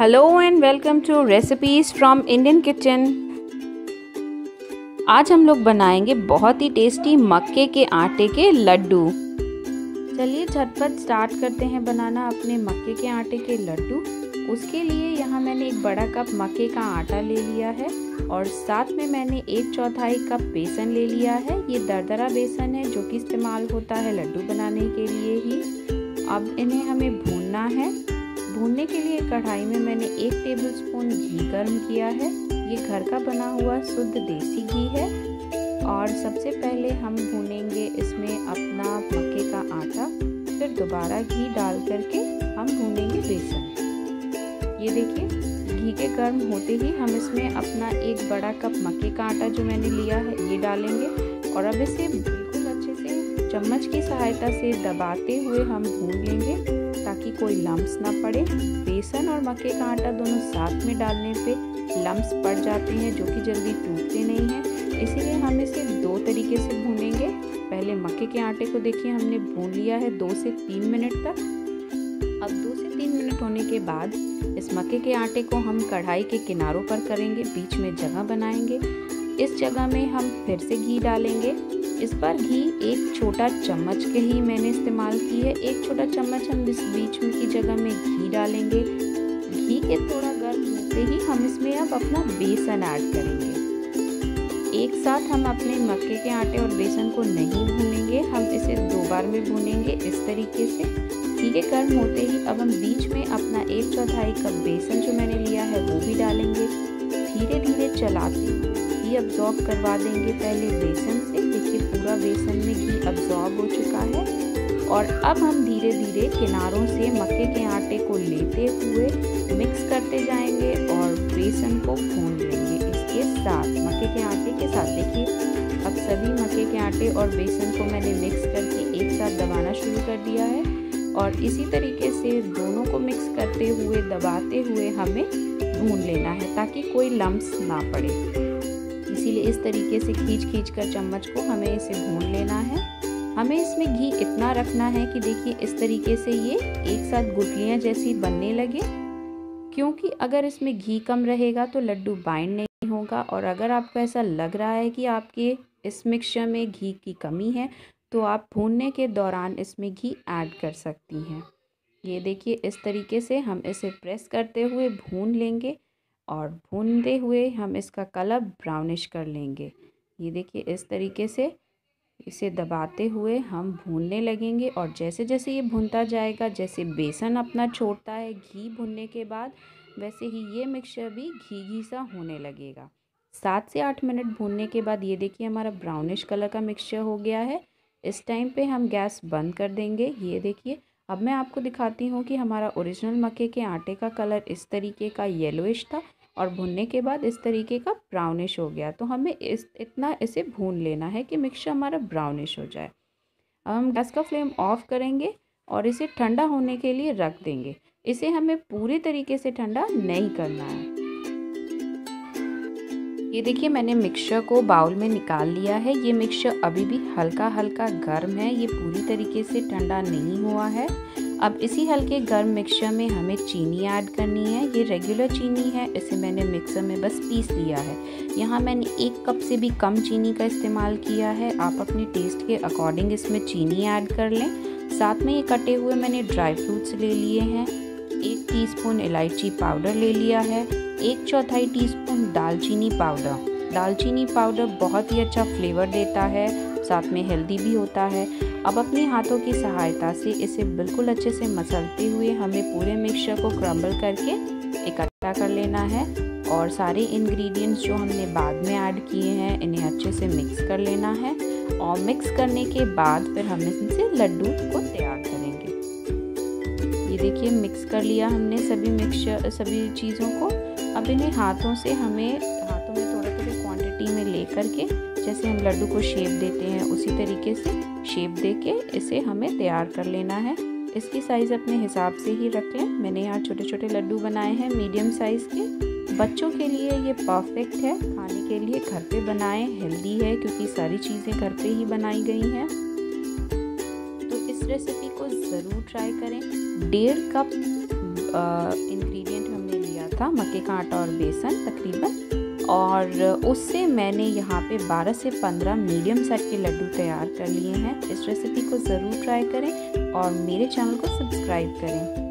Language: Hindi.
Hello and welcome to recipes from Indian kitchen आज हम लोग बनाएँगे बहुत ही टेस्टी मक्के के आटे के लड्डू। चलिए झटपट स्टार्ट करते हैं बनाना अपने मक्के के आटे के लड्डू। उसके लिए यहाँ मैंने एक बड़ा कप मक्के का आटा ले लिया है और साथ में मैंने एक चौथाई कप बेसन ले लिया है। ये दरदरा बेसन है जो कि इस्तेमाल होता है लड्डू बनाने के लिए ही। अब इन्हें हमें भूनना है। भूनने के लिए कढ़ाई में मैंने एक टेबलस्पून घी गर्म किया है। ये घर का बना हुआ शुद्ध देसी घी है। और सबसे पहले हम भूनेंगे इसमें अपना मक्के का आटा। फिर दोबारा घी डाल करके हम भूनेंगे बेसन। ये देखिए, घी के गर्म होते ही हम इसमें अपना एक बड़ा कप मक्के का आटा जो मैंने लिया है, ये डालेंगे। और अब इसे बिल्कुल अच्छे से चम्मच की सहायता से दबाते हुए हम भून लेंगे। ताकि कोई लम्स ना पड़े। बेसन और मक्के का आटा दोनों साथ में डालने पे लम्स पड़ जाते हैं, जो कि जल्दी टूटते नहीं हैं। इसीलिए हम इसे दो तरीके से भूनेंगे। पहले मक्के के आटे को देखिए, हमने भून लिया है दो से तीन मिनट तक। अब दो से तीन मिनट होने के बाद इस मक्के के आटे को हम कढ़ाई के किनारों पर करेंगे, बीच में जगह बनाएँगे। इस जगह में हम फिर से घी डालेंगे। इस बार घी एक छोटा चम्मच के ही मैंने इस्तेमाल की है। एक छोटा चम्मच हम इस बीच में की जगह में घी डालेंगे। घी के थोड़ा गर्म होते ही हम इसमें अब अपना बेसन ऐड करेंगे। एक साथ हम अपने मक्के के आटे और बेसन को नहीं भूनेंगे। हम इसे दो बार में भूनेंगे। इस तरीके से घी गर्म होते ही अब हम बीच में अपना एक चौथाई कप बेसन जो मैंने लिया है वो भी डालेंगे। धीरे धीरे चलाते घी अब्जॉर्ब करवा देंगे पहले बेसन से। देखिए पूरा बेसन में घी अब्जॉर्ब हो चुका है और अब हम धीरे धीरे किनारों से मक्के के आटे को लेते हुए मिक्स करते जाएँगे और बेसन को भून लेंगे। इसके साथ मक्के के आटे के साथ देखिए, अब सभी मक्के के आटे और बेसन को मैंने मिक्स करके एक साथ दबाना शुरू कर दिया है और इसी तरीके से दोनों को मिक्स करते हुए, दबाते हुए हमें भून लेना है ताकि कोई लम्ब ना पड़े। इसीलिए इस तरीके से खींच खींच कर चम्मच को हमें इसे भून लेना है। हमें इसमें घी इतना रखना है कि देखिए इस तरीके से ये एक साथ गुटलियाँ जैसी बनने लगे। क्योंकि अगर इसमें घी कम रहेगा तो लड्डू बाइंड नहीं होगा और अगर आपको ऐसा लग रहा है कि आपके इस मिक्सचर में घी की कमी है तो आप भूनने के दौरान इसमें घी ऐड कर सकती हैं। ये देखिए इस तरीके से हम इसे प्रेस करते हुए भून लेंगे। और भूनते हुए हम इसका कलर ब्राउनिश कर लेंगे। ये देखिए, इस तरीके से इसे दबाते हुए हम भूनने लगेंगे और जैसे जैसे ये भूनता जाएगा, जैसे बेसन अपना छोड़ता है घी भुनने के बाद, वैसे ही ये मिक्सचर भी घी घी सा होने लगेगा। सात से आठ मिनट भूनने के बाद ये देखिए, हमारा ब्राउनिश कलर का मिक्सचर हो गया है। इस टाइम पे हम गैस बंद कर देंगे। ये देखिए, अब मैं आपको दिखाती हूँ कि हमारा ओरिजिनल मक्के के आटे का कलर इस तरीके का येलोइश था। और भुनने के बाद इस तरीके का ब्राउनिश हो गया। तो हमें इस, इतना इसे भून लेना है कि मिक्सचर हमारा ब्राउनिश हो जाए। अब हम गैस का फ्लेम ऑफ़ करेंगे और इसे ठंडा होने के लिए रख देंगे। इसे हमें पूरी तरीके से ठंडा नहीं करना है। ये देखिए, मैंने मिक्सचर को बाउल में निकाल लिया है। ये मिक्सचर अभी भी हल्का हल्का गर्म है। ये पूरी तरीके से ठंडा नहीं हुआ है। अब इसी हल्के गर्म मिक्सचर में हमें चीनी ऐड करनी है। ये रेगुलर चीनी है, इसे मैंने मिक्सर में बस पीस लिया है। यहाँ मैंने एक कप से भी कम चीनी का इस्तेमाल किया है। आप अपने टेस्ट के अकॉर्डिंग इसमें चीनी ऐड कर लें। साथ में ये कटे हुए मैंने ड्राई फ्रूट्स ले लिए हैं। एक टीस्पून इलायची पाउडर ले लिया है। एक चौथाई टीस्पून दालचीनी पाउडर दालचीनी पाउडर बहुत ही अच्छा फ्लेवर देता है। साथ में हेल्दी भी होता है। अब अपने हाथों की सहायता से इसे बिल्कुल अच्छे से मसलते हुए हमें पूरे मिक्सचर को क्रम्बल करके इकट्ठा कर लेना है और सारे इंग्रेडिएंट्स जो हमने बाद में ऐड किए हैं, इन्हें अच्छे से मिक्स कर लेना है और मिक्स करने के बाद फिर हम इनसे लड्डू को तैयार करेंगे। ये देखिए मिक्स कर लिया हमने सभी मिक्सचर सभी चीज़ों को। अब इन्हें हाथों से हमें क्वांटिटी में ले करके जैसे हम लड्डू को शेप देते हैं, उसी तरीके से शेप दे के इसे हमें तैयार कर लेना है। इसकी साइज़ अपने हिसाब से ही रख लें। मैंने यहाँ छोटे छोटे लड्डू बनाए हैं मीडियम साइज़ के। बच्चों के लिए ये परफेक्ट है। खाने के लिए घर पे बनाएँ हेल्दी है क्योंकि सारी चीज़ें घर पे ही बनाई गई हैं। तो इस रेसिपी को ज़रूर ट्राई करें। डेढ़ कप इंग्रेडिएंट हमने लिया था, मक्के का आटा और बेसन तकरीबन और उससे मैंने यहाँ पे 12 से 15 मीडियम साइज़ के लड्डू तैयार कर लिए हैं। इस रेसिपी को ज़रूर ट्राई करें और मेरे चैनल को सब्सक्राइब करें।